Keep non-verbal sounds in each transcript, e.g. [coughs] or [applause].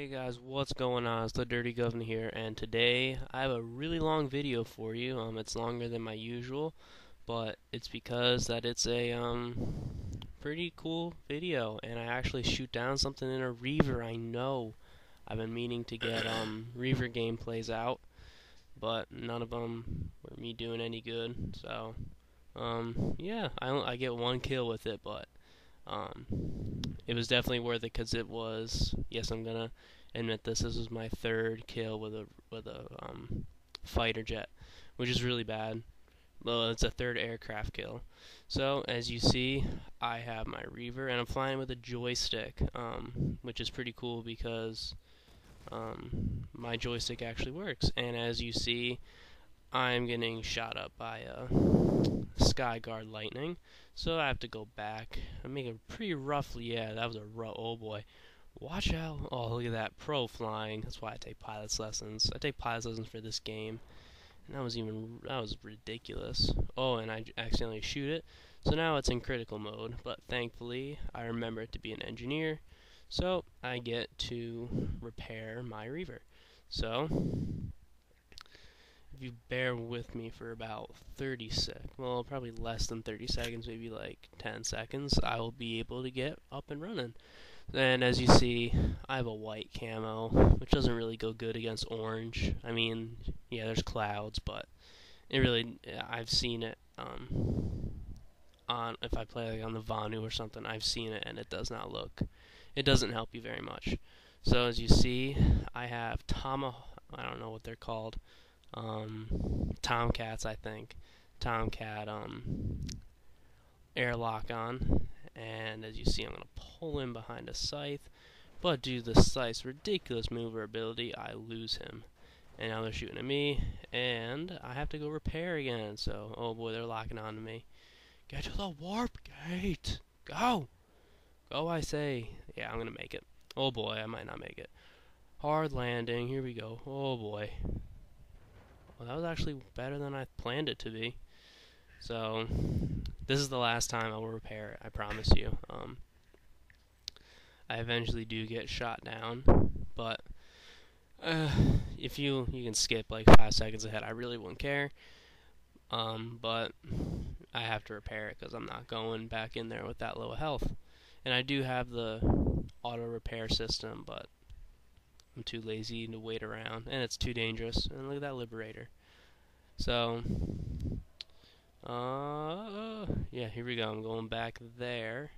Hey guys, what's going on? It's the Dirty Guvnah here, and today I have a really long video for you. Um, it's longer than my usual, but it's because that it's a um pretty cool video, and I actually shoot down something in a Reaver. I know I've been meaning to get um Reaver gameplays out, but none of them were me doing any good. So, um, yeah, I I get one kill with it, but um, it was definitely worth it because it was. Yes, I'm gonna admit this. This was my third kill with a with a um, fighter jet, which is really bad. Well, it's a third aircraft kill. So as you see, I have my Reaver and I'm flying with a joystick, um, which is pretty cool because um, my joystick actually works. And as you see, I'm getting shot up by a Skyguard Lightning. So I have to go back. I make it pretty roughly. Yeah, that was a rough. Oh boy. Watch out. Oh, look at that. Pro flying. That's why I take pilot's lessons. I take pilot's lessons for this game. And that was even, that was ridiculous. Oh, and I accidentally shoot it. So now it's in critical mode. But thankfully, I remember it to be an engineer. So I get to repair my Reaver. So if you bear with me for about 30 sec, well, probably less than 30 seconds, maybe like 10 seconds, I will be able to get up and running. And as you see, I have a white camo, which doesn't really go good against orange. I mean, yeah, there's clouds, but it really, I've seen it um, on, if I play like on the Vanu or something, I've seen it and it does not look, it doesn't help you very much. So as you see, I have Tama, I don't know what they're called, um, Tomcats, I think. Tomcat um, airlock on, and as you see, I'm going to pull in behind a scythe. But due to the scythe's ridiculous maneuverability, I lose him. And now they're shooting at me, and I have to go repair again. So, oh boy, they're locking on to me. Get to the warp gate! Go! Go, I say. Yeah, I'm to make it. Oh boy, I might not make it. Hard landing. Here we go. Oh boy. Well, that was actually better than I planned it to be. So, this is the last time I will repair it, I promise you. Um, I eventually do get shot down, but uh, if you you can skip like five seconds ahead, I really wouldn't care. Um, but I have to repair it because I'm not going back in there with that low health. And I do have the auto repair system, but I'm too lazy to wait around, and it's too dangerous. And look at that Liberator. So, uh, yeah, here we go. I'm going back there,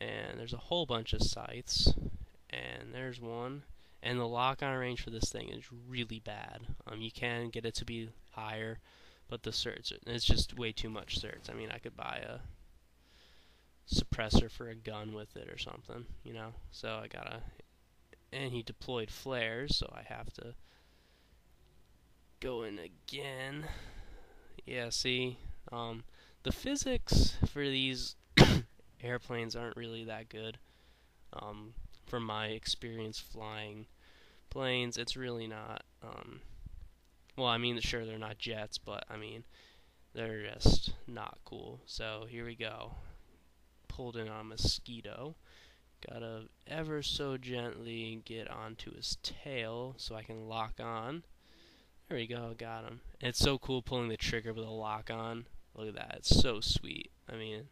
and there's a whole bunch of scythes, and there's one. And the lock-on range for this thing is really bad. Um, you can get it to be higher, but the certs, it's just way too much certs. I mean, I could buy a suppressor for a gun with it or something, you know. So I gotta and he deployed flares, so I have to go in again. Yeah, see, um, the physics for these [coughs] airplanes aren't really that good. Um, from my experience flying planes, it's really not. Um, well, I mean, sure, they're not jets, but I mean, they're just not cool. So here we go. Pulled in on a mosquito. Gotta ever so gently get onto his tail so I can lock on. There we go, got him. And it's so cool pulling the trigger with a lock on. Look at that, it's so sweet. I mean,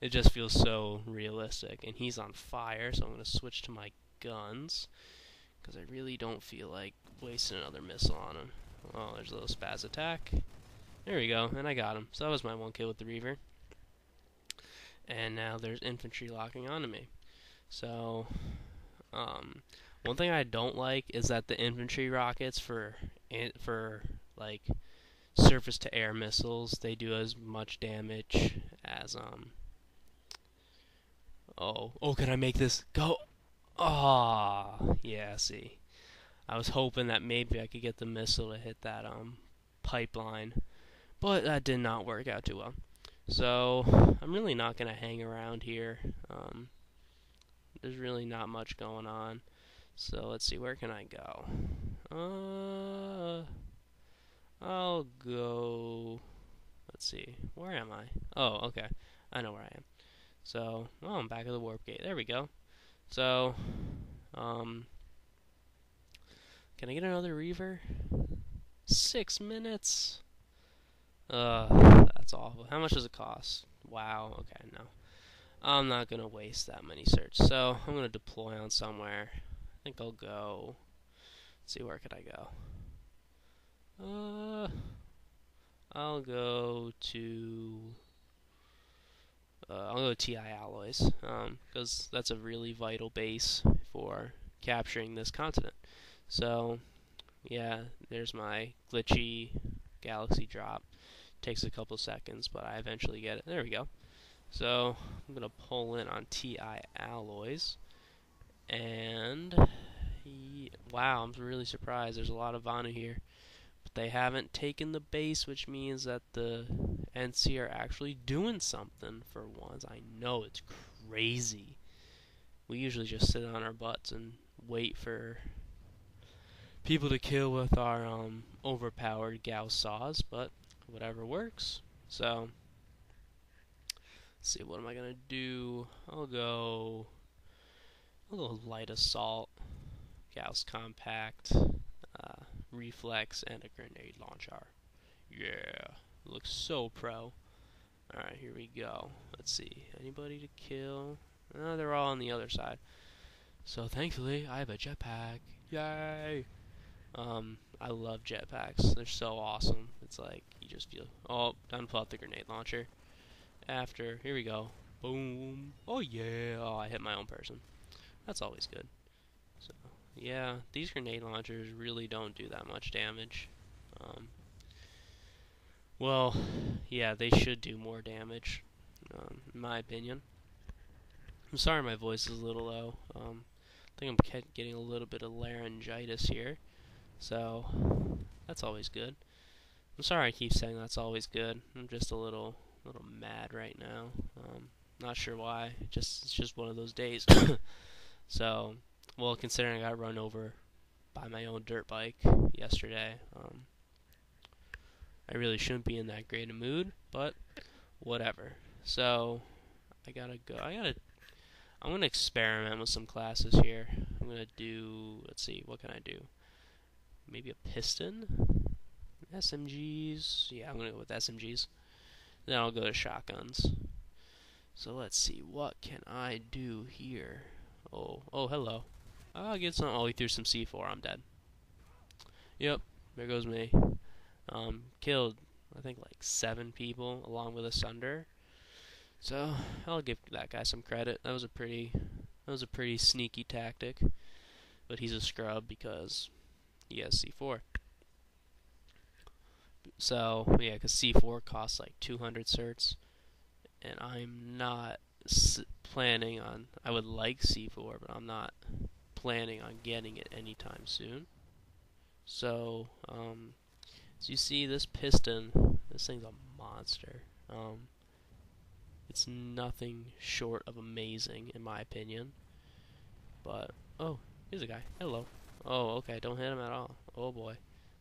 it just feels so realistic. And he's on fire, so I'm going to switch to my guns. Because I really don't feel like wasting another missile on him. Oh, there's a little spaz attack. There we go, and I got him. So that was my one kill with the Reaver. And now there's infantry locking onto me. So, um, one thing I don't like is that the infantry rockets for for like surface to air missiles they do as much damage as um. Oh, oh, can I make this go? Ah, oh, yeah. See, I was hoping that maybe I could get the missile to hit that um pipeline, but that did not work out too well. So I'm really not gonna hang around here. Um, there's really not much going on. So let's see, where can I go? Uh, I'll go. Let's see, where am I? Oh, okay, I know where I am. So, oh, I'm back at the warp gate. There we go. So, um, Can I get another Reaver? Six minutes? Uh, that's awful. How much does it cost? Wow, okay, no. I'm not to waste that many certs. So, I'm to deploy on somewhere. I think I'll go... Let's see, where could I go? Uh, I'll go to... Uh, I'll go TI Alloys, because um, that's a really vital base for capturing this continent. So, yeah, there's my glitchy galaxy drop. Takes a couple seconds, but I eventually get it. There we go. So, I'm going to pull in on TI Alloys. And, he, wow, I'm really surprised. There's a lot of Vanu here. But they haven't taken the base, which means that the NC are actually doing something for once. I know it's crazy. We usually just sit on our butts and wait for people to kill with our um, overpowered Gauss SAWs, but whatever works. So, see, what am I gonna do? I'll go, I'll go light assault, Gauss compact, uh, reflex, and a grenade launcher. Yeah, looks so pro. Alright, here we go. Let's see, anybody to kill? No, they're all on the other side. So thankfully, I have a jetpack. Yay! Um, I love jetpacks. They're so awesome. It's like you just feel. Oh, time to pull out the grenade launcher. After, here we go. Boom. Oh yeah. Oh, I hit my own person. That's always good. Yeah, these grenade launchers really don't do that much damage. Um, well, yeah, they should do more damage, um, in my opinion. I'm sorry my voice is a little low. Um, I think I'm getting a little bit of laryngitis here. So, that's always good. I'm sorry I keep saying that's always good. I'm just a little little mad right now. Um, not sure why. Just it's just one of those days. [coughs] so, well, considering I got run over by my own dirt bike yesterday, um, I really shouldn't be in that great a mood. But whatever. So, I gotta go. I gotta I'm to experiment with some classes here. I'm to do, let's see, what can I do? Maybe a piston? SMGs? Yeah, I'm to go with SMGs. Then I'll go to shotguns. So let's see, what can I do here? Oh, oh, hello. I'll get some, oh, he threw some C4, I'm dead. Yep, there goes me. Um, killed, I think, like seven people, along with a Sunder. So I'll give that guy some credit. That was a pretty that was a pretty sneaky tactic. But he's a scrub because he has C4. So yeah, because C4 costs like 200 certs, and I'm not planning on. I would like C4, but I'm not planning on getting it anytime soon. So um, as you see, this piston, this thing's a monster. Um, it's nothing short of amazing, in my opinion. But, oh, here's a guy. Hello. Oh, okay, don't hit him at all. Oh, boy.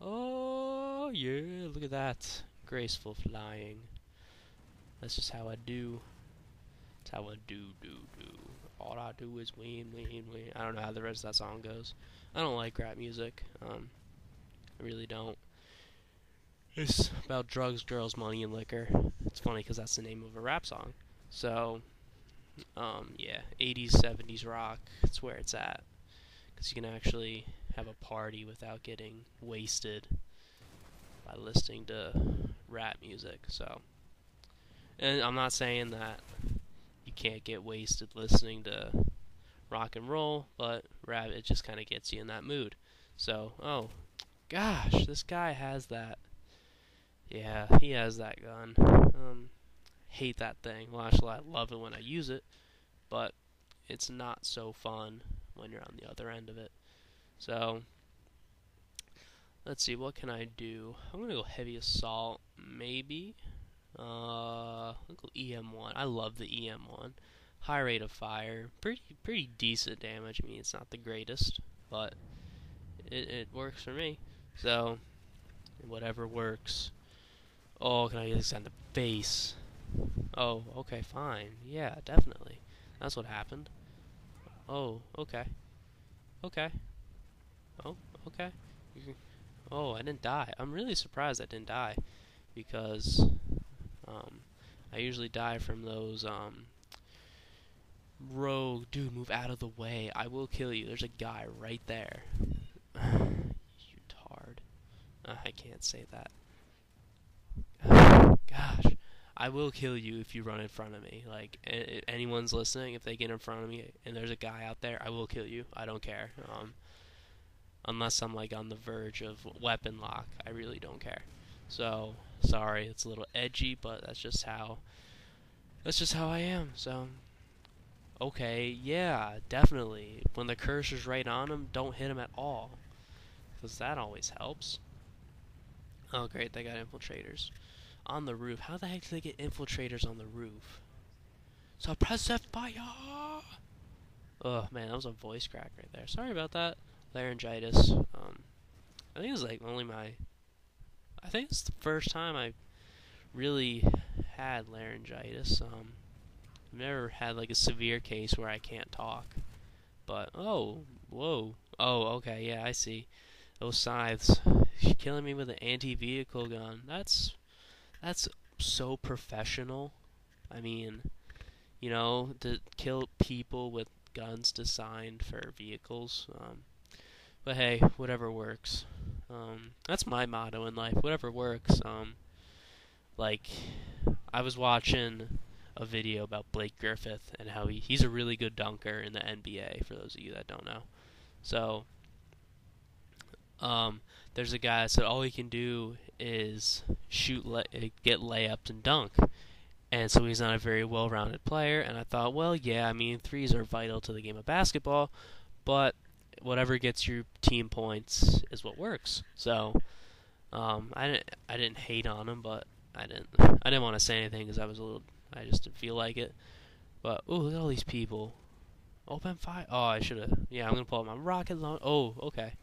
Oh, yeah, look at that. Graceful flying. That's just how I do. That's how I do, do, do. All I do is win, win, win. I don't know how the rest of that song goes. I don't like rap music. Um, I really don't. It's about drugs, girls, money, and liquor. It's funny because that's the name of a rap song. So, um, yeah, 80s, 70s rock, it's where it's at. Because you can actually have a party without getting wasted by listening to rap music. So, and I'm not saying that you can't get wasted listening to rock and roll, but rap, it just kind of gets you in that mood. So, oh, gosh, this guy has that yeah, he has that gun. Um, hate that thing. Well, actually, I love it when I use it, but it's not so fun when you're on the other end of it. So, let's see, what can I do? I'm gonna go heavy assault, maybe. Uh, go EM1. I love the EM1. High rate of fire, pretty pretty decent damage. I mean, it's not the greatest, but it it works for me. So, whatever works. Oh, can I get this on the face? Oh, okay, fine. Yeah, definitely. That's what happened. Oh, okay. Okay. Oh, okay. Oh, I didn't die. I'm really surprised I didn't die because um, I usually die from those um, rogue. Dude, move out of the way. I will kill you. There's a guy right there. [sighs] you tard. Uh, I can't say that. [sighs] Gosh. I will kill you if you run in front of me. Like anyone's listening, if they get in front of me and there's a guy out there, I will kill you. I don't care. Um, unless I'm like on the verge of weapon lock, I really don't care. So sorry, it's a little edgy, but that's just how. That's just how I am. So okay, yeah, definitely. When the cursor's right on him, don't hit him at all, because that always helps. Oh great, they got infiltrators on the roof. How the heck do they get infiltrators on the roof? Suppressive fire! Oh man, that was a voice crack right there. Sorry about that. Laryngitis. Um, I think it's like only my. I think it's the first time I really had laryngitis. Um, I've never had like a severe case where I can't talk. But oh, whoa, oh, okay, yeah, I see. Those scythes, She's killing me with an anti-vehicle gun. That's that's so professional. I mean, you know, to kill people with guns designed for vehicles. Um, but hey, whatever works. Um, that's my motto in life. Whatever works. Um, like, I was watching a video about Blake Griffin and how he, he's a really good dunker in the NBA. For those of you that don't know, so um, there's a guy that said all he can do is shoot, lay, get layups, and dunk. And so he's not a very well rounded player. And I thought, well, yeah, I mean, threes are vital to the game of basketball, but whatever gets your team points is what works. So um, I didn't I didn't hate on him, but I didn't I didn't want to say anything because I was a little I just didn't feel like it. But oh, look at all these people. Open fire. Oh, I should have. Yeah, I'm gonna pull out my rocket launcher. Oh, okay.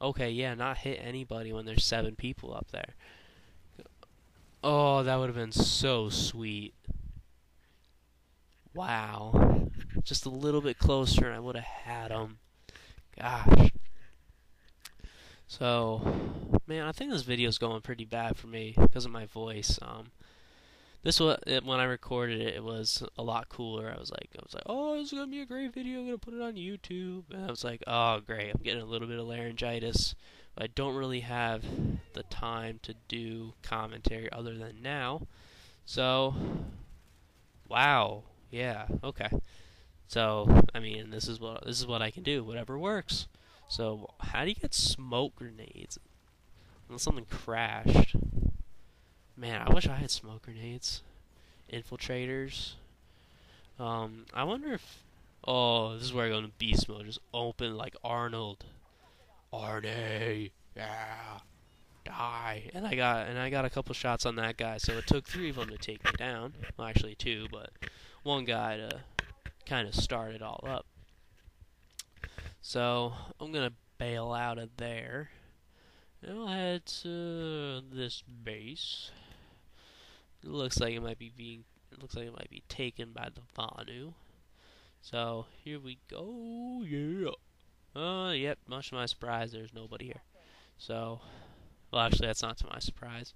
Okay, yeah, not hit anybody when there's seven people up there. Oh, that would have been so sweet. Wow. Just a little bit closer and I would have had him. Gosh. So, man, I think this video is going pretty bad for me because of my voice. Um, this was when I recorded it. It was a lot cooler. I was like, I was like, oh, this is gonna be a great video. I'm gonna put it on YouTube. And I was like, oh, great. I'm getting a little bit of laryngitis. I don't really have the time to do commentary other than now. So, wow, yeah, okay. So, I mean, this is what this is what I can do. Whatever works. So, how do you get smoke grenades? Unless something crashed. Man, I wish I had smoke grenades. Infiltrators. Um, I wonder if. Oh, this is where I go into beast mode. Just open like Arnold. Arnie, yeah, die. And I got and I got a couple shots on that guy. So it took three of them to take me down. Well, actually two, but one guy to kind of start it all up. So I'm gonna bail out of there. And I'll head to this base. It looks like it might be being it looks like it might be taken by the Vanu. So here we go. Yeah. Uh yep, much to my surprise there's nobody here. So well actually that's not to my surprise.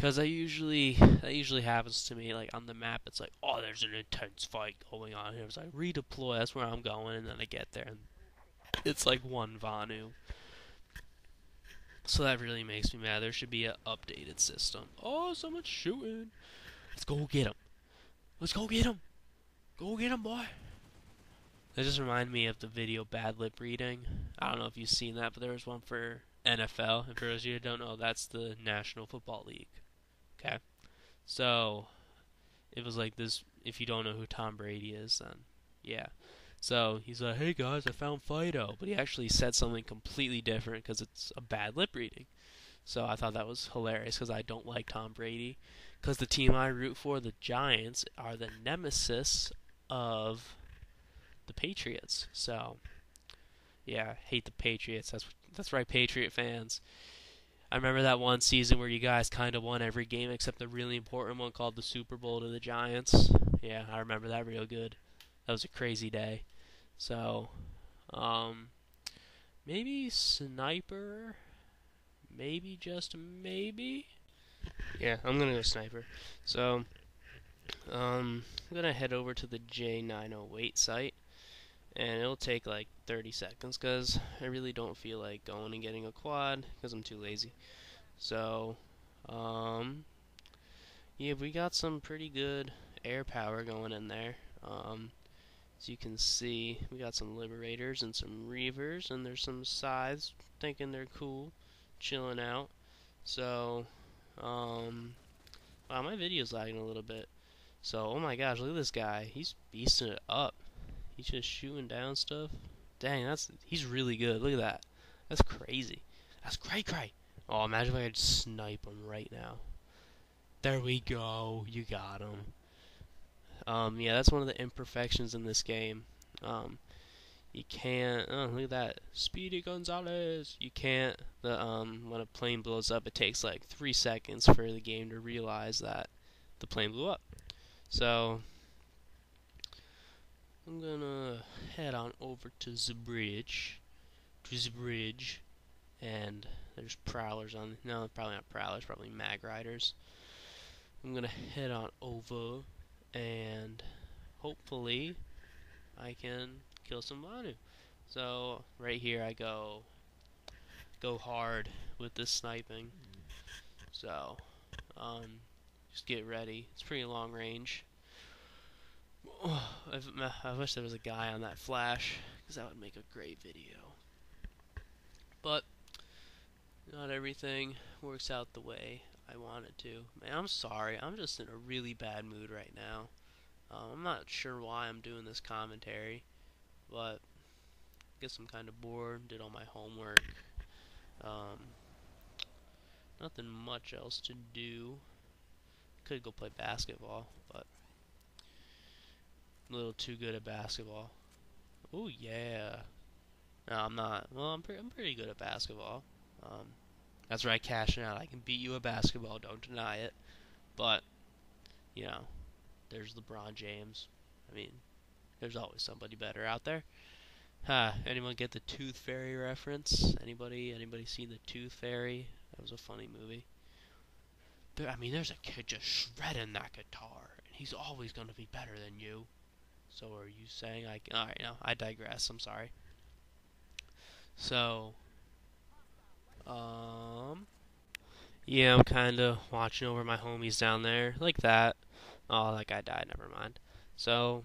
Cause I usually that usually happens to me like on the map it's like, oh there's an intense fight going on here. It's like redeploy, that's where I'm going and then I get there and it's like one Vanu. So that really makes me mad. There should be an updated system. Oh, someone's shooting. Let's go get him. Let's go get him. Go get him, boy. That just reminded me of the video Bad Lip Reading. I don't know if you've seen that, but there was one for NFL. And for those of you who don't know, that's the National Football League. Okay? So, it was like this. If you don't know who Tom Brady is, then yeah. So he's like, "Hey guys, I found Fido," but he actually said something completely different because it's a bad lip reading. So I thought that was hilarious because I don't like Tom Brady. Because the team I root for, the Giants, are the nemesis of the Patriots. So yeah, hate the Patriots. That's that's right, Patriot fans. I remember that one season where you guys kind of won every game except the really important one called the Super Bowl to the Giants. Yeah, I remember that real good. That was a crazy day. So, um, maybe sniper. Maybe just maybe. Yeah, I'm gonna go sniper. So, um, I'm gonna head over to the J908 site, and it'll take like 30 seconds because I really don't feel like going and getting a quad because I'm too lazy. So, um, yeah, we got some pretty good air power going in there. Um, as you can see, we got some Liberators and some Reavers, and there's some Scythes thinking they're cool, chilling out. So, um, wow, my video's lagging a little bit. So, oh my gosh, look at this guy. He's beasting it up. He's just shooting down stuff. Dang, that's he's really good. Look at that. That's crazy. That's cray cray. Oh, imagine if I could snipe him right now. There we go. You got him. Um, yeah, that's one of the imperfections in this game. Um, you can't. Oh, look at that, Speedy Gonzales. You can't. The um, when a plane blows up, it takes like three seconds for the game to realize that the plane blew up. So I'm gonna head on over to the bridge, to the bridge, and there's prowlers on. No, probably not prowlers. Probably mag riders. I'm gonna head on over and hopefully I can kill some Vanu. So right here I go go hard with this sniping. So um, just get ready. It's pretty long range. I wish there was a guy on that flash because that would make a great video. But not everything works out the way I want it to. Man, I'm sorry. I'm just in a really bad mood right now. Um, I'm not sure why I'm doing this commentary, but I guess I'm kind of bored. Did all my homework. Um, nothing much else to do. Could go play basketball, A little too good at basketball. Oh yeah. No, I'm not. Well, I'm, pre I'm pretty good at basketball. Um, that's right, cashinowt. I can beat you at basketball, don't deny it. But, you know, there's LeBron James. I mean, there's always somebody better out there. Huh, anyone get the Tooth Fairy reference? Anybody? Anybody seen the Tooth Fairy? That was a funny movie. There, I mean, there's a kid just shredding that guitar, and he's always going to be better than you. So are you saying I? can? All right, no, I digress. I'm sorry. So, um, yeah, I'm kind of watching over my homies down there, like that. Oh, that guy died. Never mind. So,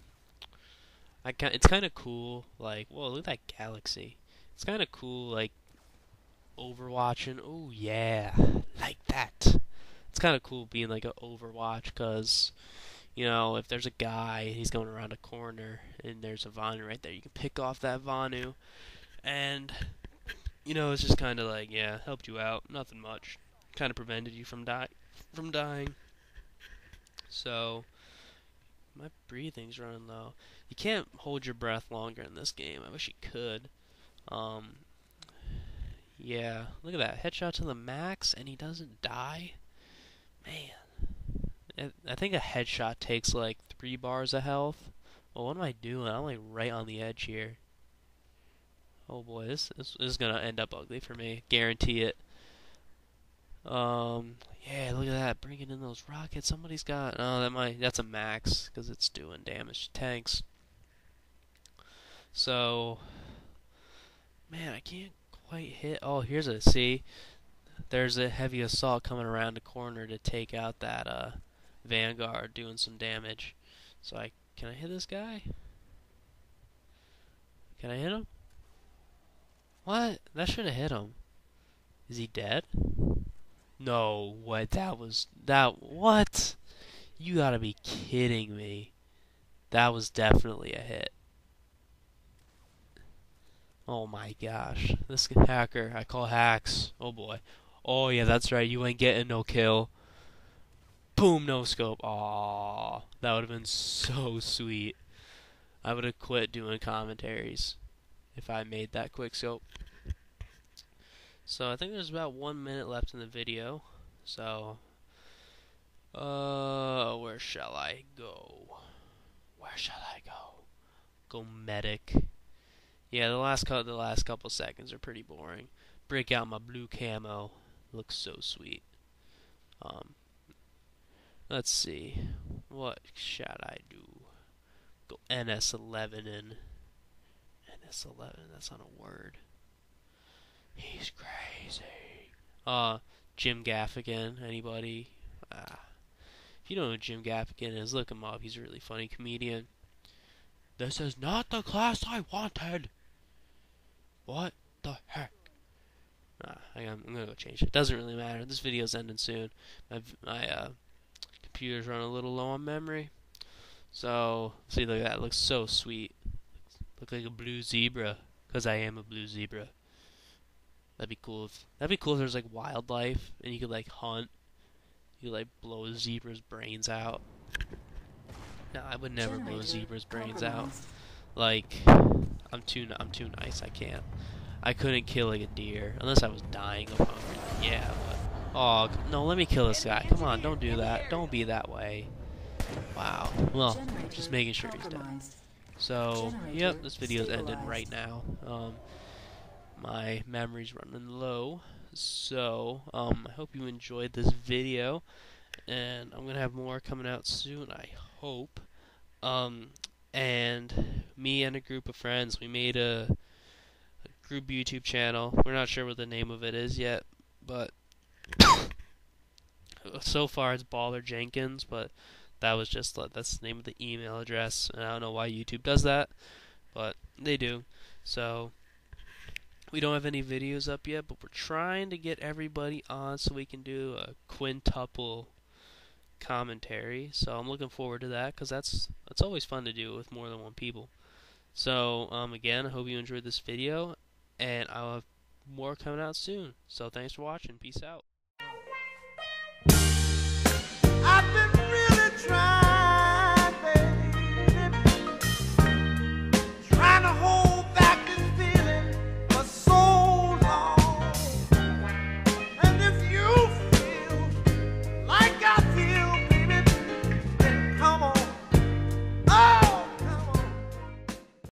I can It's kind of cool. Like, whoa, look at that galaxy. It's kind of cool. Like, overwatching. Oh yeah, like that. It's kind of cool being like an Overwatch, cause you know if there's a guy, he's going around a corner, and there's a Vanu right there. You can pick off that Vanu, and you know, it's just kind of like, yeah, helped you out, nothing much, kind of prevented you from die from dying. So, my breathing's running low. You can't hold your breath longer in this game. I wish you could. Um, yeah, look at that headshot to the max, and he doesn't die. Man, I think a headshot takes like three bars of health. Well, what am I doing? I'm like right on the edge here. Oh boy, this, this, this is gonna end up ugly for me. Guarantee it. Um, yeah, look at that, bringing in those rockets. Somebody's got. Oh, that might. That's a max because it's doing damage to tanks. So, man, I can't quite hit. Oh, here's a see. There's a heavy assault coming around the corner to take out that uh, Vanguard, doing some damage. So I can I hit this guy? Can I hit him? What? That should have hit him. Is he dead? No, what? That was that what? You gotta be kidding me. That was definitely a hit. Oh my gosh. This hacker, I call hacks. Oh boy. Oh yeah, that's right. You ain't getting no kill. Boom, no scope. Aw, that would have been so sweet. I would have quit doing commentaries if I made that quick scope. So I think there's about one minute left in the video. So, uh, where shall I go? Where shall I go? Go medic. Yeah. The last the last couple seconds are pretty boring. Break out my blue camo. Looks so sweet. Um, let's see. What shall I do? Go NS11 in. NS11. That's not a word. He's crazy. Uh, Jim Gaffigan. Anybody? Ah. If you don't know Jim Gaffigan is, look him up. He's a really funny comedian. This is not the class I wanted. What the heck? Ah, I'm, I'm gonna go change it. Doesn't really matter. This video's ending soon. My my uh, computer's running a little low on memory. So see, look at that. It looks so sweet. Look like a blue zebra, cause I am a blue zebra. That'd be cool. If, that'd be cool if there's like wildlife and you could like hunt. You could, like blow a zebra's brains out. No, I would never blow a zebra's brains out. Like, I'm too I'm too nice. I can't. I couldn't kill like a deer unless I was dying of hunger. Yeah, oh no, let me kill this guy. Come on, don't do that. Don't be that way. Wow. Well, just making sure he's dead. So, yep, this video's ended right now. Um, my memory's running low. So, um, I hope you enjoyed this video, and I'm gonna have more coming out soon. I hope. Um, and me and a group of friends, we made a, a group YouTube channel. We're not sure what the name of it is yet, but [coughs] so far it's Baller Jenkins, but that was just that's the name of the email address, and I don't know why YouTube does that, but they do. So we don't have any videos up yet, but we're trying to get everybody on so we can do a quintuple commentary. So I'm looking forward to that because that's that's always fun to do with more than one people. So um, again, I hope you enjoyed this video, and I'll have more coming out soon. So thanks for watching. Peace out.